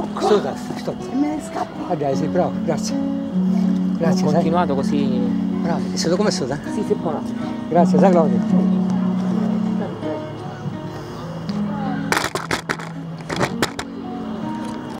tocco. Suda, stop. E me ne scappo. Ah dai, sì, bravo, grazie. Grazie, Ho continuato sai. così. Bravo, è stato come è stato? Eh? Sì, sì, buono. Grazie, sai Claudio.